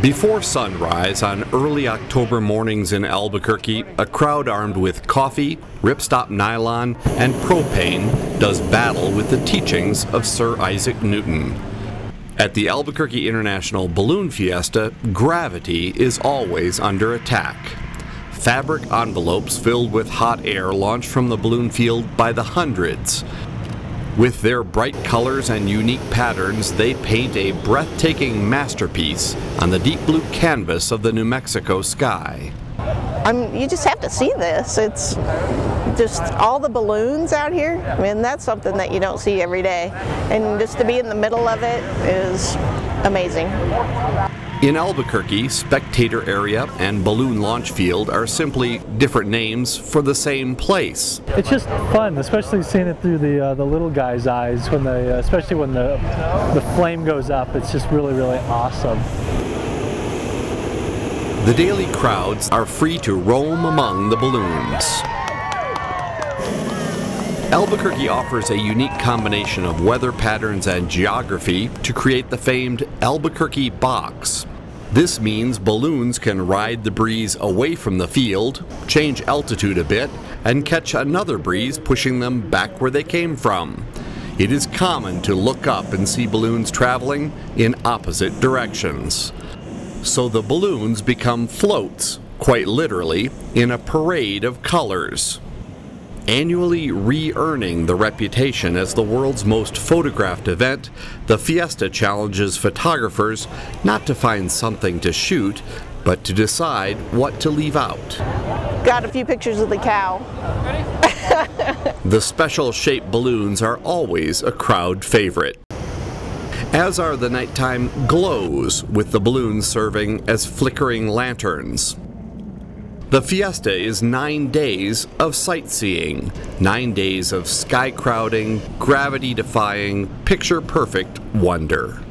Before sunrise on early October mornings in Albuquerque, a crowd armed with coffee, ripstop nylon, and propane does battle with the teachings of Sir Isaac Newton. At the Albuquerque International Balloon Fiesta, gravity is always under attack. Fabric envelopes filled with hot air launch from the balloon field by the hundreds. With their bright colors and unique patterns, they paint a breathtaking masterpiece on the deep blue canvas of the New Mexico sky. I'm, you just have to see this. It's just all the balloons out here. I mean, that's something that you don't see every day. And just to be in the middle of it is amazing. In Albuquerque, spectator area and balloon launch field are simply different names for the same place. It's just fun, especially seeing it through the uh, the little guy's eyes when they, uh, especially when the the flame goes up. It's just really really awesome. The daily crowds are free to roam among the balloons. Albuquerque offers a unique combination of weather patterns and geography to create the famed Albuquerque box. This means balloons can ride the breeze away from the field, change altitude a bit, and catch another breeze pushing them back where they came from. It is common to look up and see balloons traveling in opposite directions. So the balloons become floats, quite literally, in a parade of colors annually re-earning the reputation as the world's most photographed event, the Fiesta challenges photographers not to find something to shoot, but to decide what to leave out. Got a few pictures of the cow. the special shaped balloons are always a crowd favorite. As are the nighttime glows, with the balloons serving as flickering lanterns. The fiesta is nine days of sightseeing, nine days of sky crowding, gravity defying, picture perfect wonder.